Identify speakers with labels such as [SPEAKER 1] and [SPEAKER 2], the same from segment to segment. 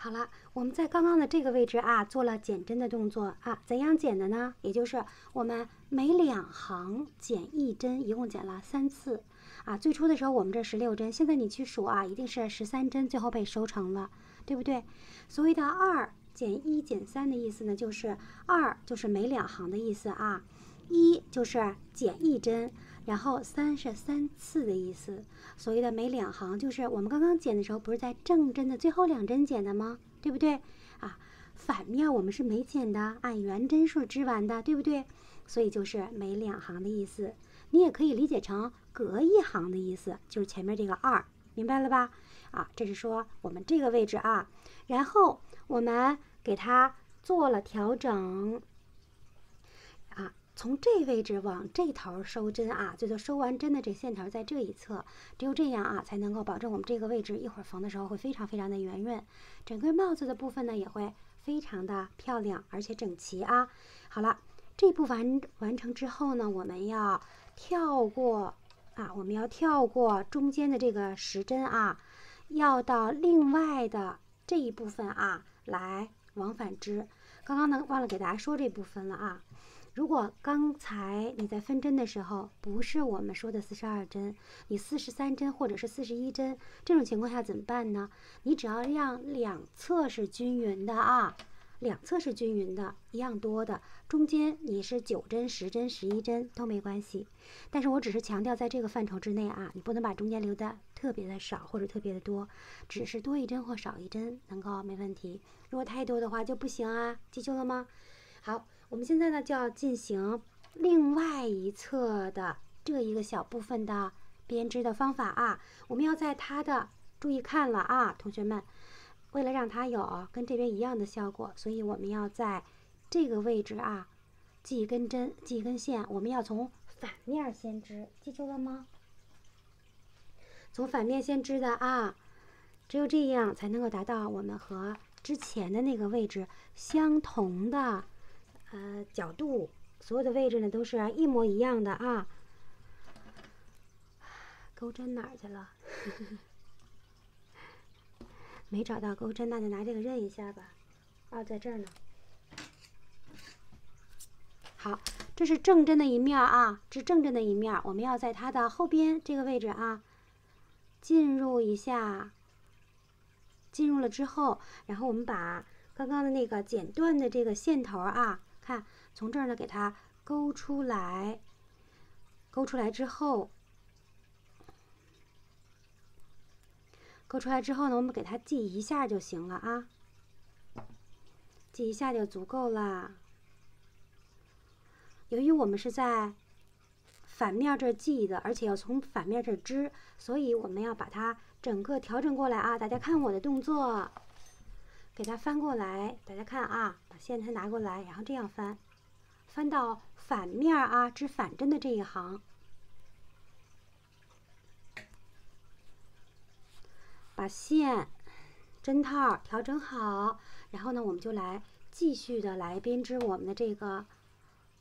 [SPEAKER 1] 好了，我们在刚刚的这个位置啊，做了减针的动作啊。怎样减的呢？也就是我们每两行减一针，一共减了三次啊。最初的时候我们这十六针，现在你去数啊，一定是十三针，最后被收成了，对不对？所谓的二减一减三的意思呢，就是二就是每两行的意思啊，一就是减一针。然后三是三次的意思，所谓的每两行就是我们刚刚剪的时候，不是在正针的最后两针剪的吗？对不对？啊，反面我们是没剪的，按原针数织完的，对不对？所以就是每两行的意思。你也可以理解成隔一行的意思，就是前面这个二，明白了吧？啊，这是说我们这个位置啊，然后我们给它做了调整。从这位置往这头收针啊，就说收完针的这线头在这一侧，只有这样啊，才能够保证我们这个位置一会儿缝的时候会非常非常的圆润，整个帽子的部分呢也会非常的漂亮而且整齐啊。好了，这步完完成之后呢，我们要跳过啊，我们要跳过中间的这个十针啊，要到另外的这一部分啊来往返织。刚刚呢忘了给大家说这部分了啊。如果刚才你在分针的时候不是我们说的四十二针，你四十三针或者是四十一针，这种情况下怎么办呢？你只要让两侧是均匀的啊，两侧是均匀的，一样多的，中间你是九针、十针、十一针都没关系。但是我只是强调在这个范畴之内啊，你不能把中间留的特别的少或者特别的多，只是多一针或少一针能够没问题。如果太多的话就不行啊，记住了吗？好。我们现在呢就要进行另外一侧的这一个小部分的编织的方法啊。我们要在它的注意看了啊，同学们，为了让它有跟这边一样的效果，所以我们要在这个位置啊系一根针，系一根线。我们要从反面先织，记住了吗？从反面先织的啊，只有这样才能够达到我们和之前的那个位置相同的。呃，角度，所有的位置呢都是一模一样的啊。钩针哪儿去了？没找到钩针，那就拿这个认一下吧。哦，在这儿呢。好，这是正针的一面啊，这正针的一面，我们要在它的后边这个位置啊，进入一下。进入了之后，然后我们把刚刚的那个剪断的这个线头啊。看，从这儿呢，给它勾出来，勾出来之后，勾出来之后呢，我们给它系一下就行了啊，系一下就足够了。由于我们是在反面这系的，而且要从反面这儿织，所以我们要把它整个调整过来啊！大家看我的动作。给它翻过来，大家看啊，把线它拿过来，然后这样翻，翻到反面啊，织反针的这一行，把线针套调整好，然后呢，我们就来继续的来编织我们的这个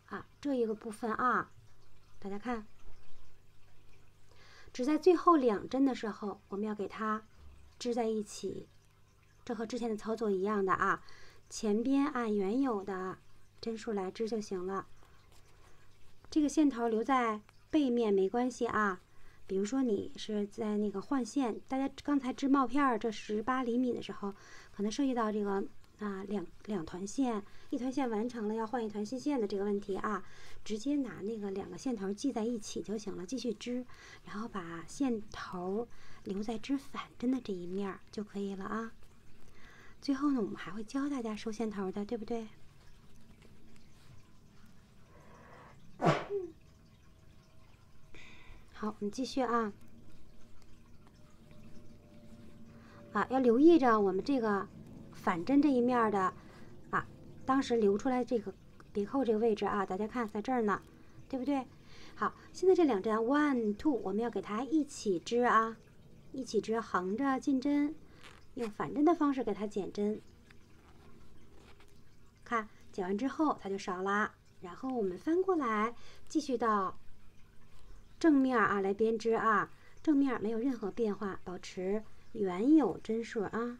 [SPEAKER 1] 啊这一个部分啊，大家看，只在最后两针的时候，我们要给它织在一起。这和之前的操作一样的啊，前边按原有的针数来织就行了。这个线头留在背面没关系啊。比如说你是在那个换线，大家刚才织帽片这十八厘米的时候，可能涉及到这个啊两两团线，一团线完成了要换一团新线的这个问题啊，直接拿那个两个线头系在一起就行了，继续织，然后把线头留在织反针的这一面就可以了啊。最后呢，我们还会教大家收线头的，对不对？好，我们继续啊。啊，要留意着我们这个反针这一面的啊，当时留出来这个别扣这个位置啊，大家看在这儿呢，对不对？好，现在这两针 one two 我们要给它一起织啊，一起织，横着进针。用反针的方式给它减针，看减完之后它就少啦。然后我们翻过来，继续到正面啊来编织啊，正面没有任何变化，保持原有针数啊。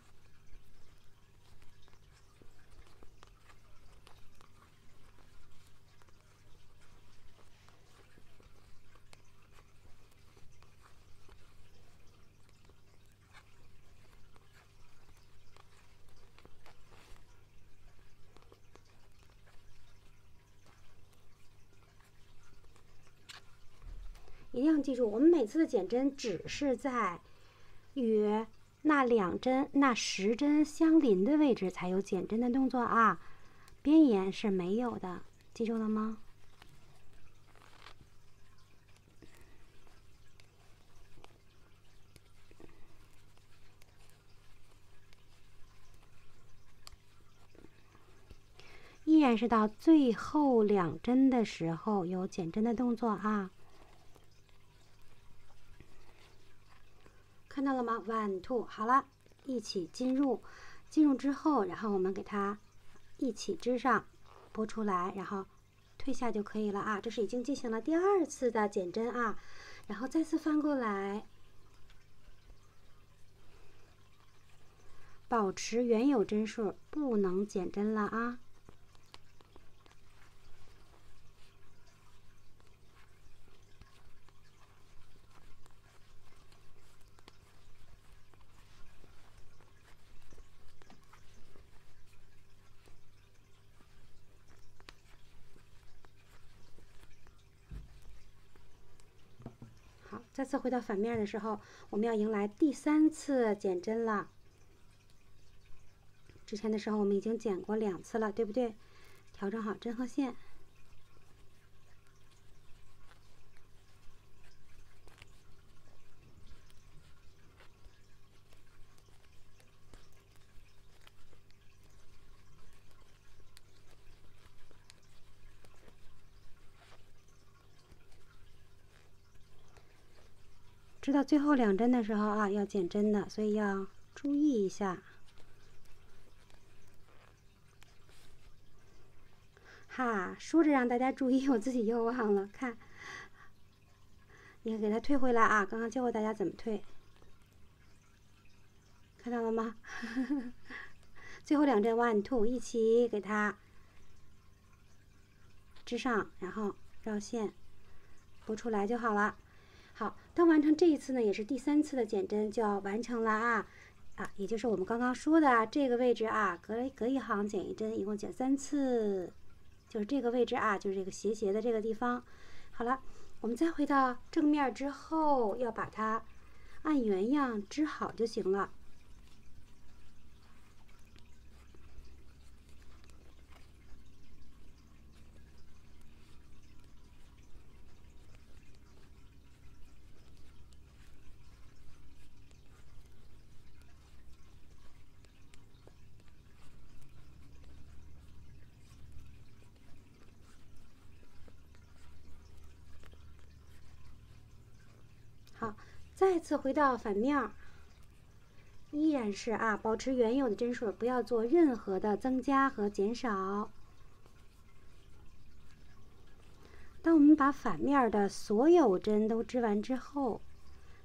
[SPEAKER 1] 一定要记住，我们每次的减针只是在与那两针、那十针相邻的位置才有减针的动作啊，边沿是没有的，记住了吗？依然是到最后两针的时候有减针的动作啊，看看到了吗？One two，好了，一起进入，进入之后，然后我们给它一起织上，拨出来，然后退下就可以了啊。这是已经进行了第二次的减针啊，然后再次翻过来，保持原有针数，不能减针了啊。再次回到反面的时候，我们要迎来第三次减针了。之前的时候我们已经减过两次了，对不对？调整好针和线。知道最后两针的时候啊，要减针的，所以要注意一下。哈，说着让大家注意，我自己又忘了。看，你给它退回来啊！刚刚教过大家怎么退，看到了吗？最后两针 one two 一起给它织上，然后绕线拨出来就好了。好，当完成这一次呢，也是第三次的减针就要完成了啊啊，也就是我们刚刚说的这个位置啊，隔隔一行减一针，一共减三次，就是这个位置啊，就是这个斜斜的这个地方。好了，我们再回到正面之后，要把它按原样织好就行了。再次回到反面，依然是啊，保持原有的针数，不要做任何的增加和减少。当我们把反面的所有针都织完之后，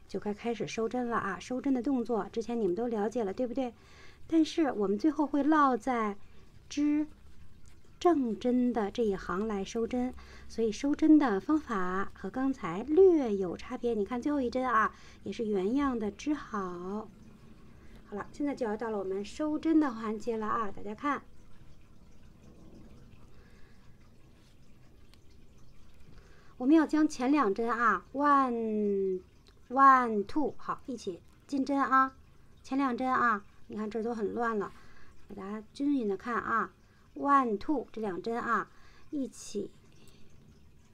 [SPEAKER 1] 就该开始收针了啊！收针的动作之前你们都了解了，对不对？但是我们最后会落在织。正针的这一行来收针，所以收针的方法和刚才略有差别。你看最后一针啊，也是原样的织好。好了，现在就要到了我们收针的环节了啊！大家看，我们要将前两针啊，one one two，好，一起进针啊。前两针啊，你看这都很乱了，给大家均匀的看啊。One two 这两针啊，一起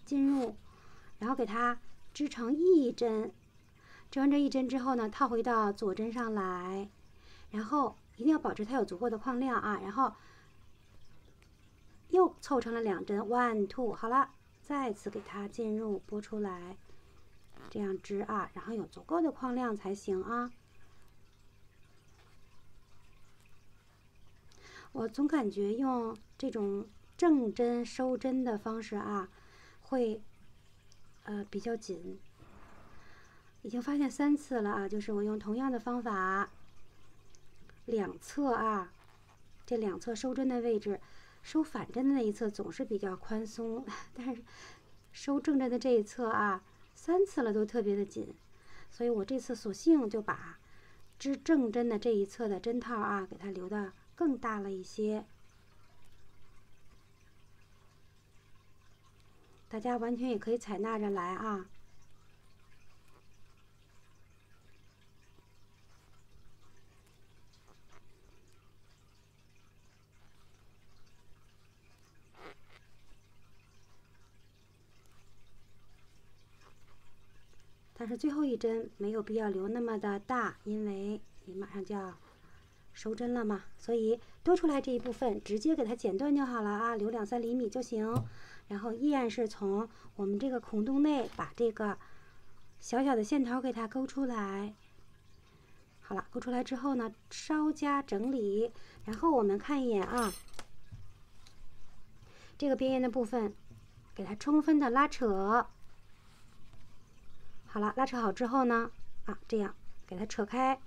[SPEAKER 1] 进入，然后给它织成一针。织完这一针之后呢，套回到左针上来，然后一定要保持它有足够的框量啊。然后又凑成了两针，one two 好了，再次给它进入拨出来，这样织啊，然后有足够的框量才行啊。我总感觉用这种正针收针的方式啊，会呃比较紧。已经发现三次了啊，就是我用同样的方法，两侧啊，这两侧收针的位置，收反针的那一侧总是比较宽松，但是收正针的这一侧啊，三次了都特别的紧，所以我这次索性就把织正针的这一侧的针套啊，给它留的。更大了一些。大家完全也可以采纳着来啊。但是最后一针没有必要留那么的大因为你马上就要收针了嘛，所以多出来这一部分直接给它剪断就好了啊，留两三厘米就行。然后依然是从我们这个孔洞内把这个小小的线头给它勾出来。好了，勾出来之后呢，稍加整理，然后我们看一眼啊，这个边沿的部分，给它充分的拉扯。好了，拉扯好之后呢，啊，这样给它扯开，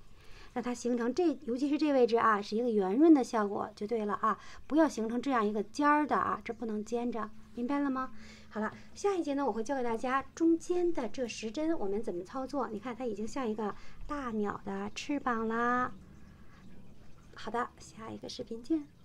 [SPEAKER 1] 让它形成这，尤其是这位置啊，是一个圆润的效果就对了啊，不要形成这样一个尖儿的啊，这不能尖着，明白了吗？好了，下一节呢，我会教给大家中间的这十针我们怎么操作。你看，它已经像一个大鸟的翅膀啦。好的，下一个视频见。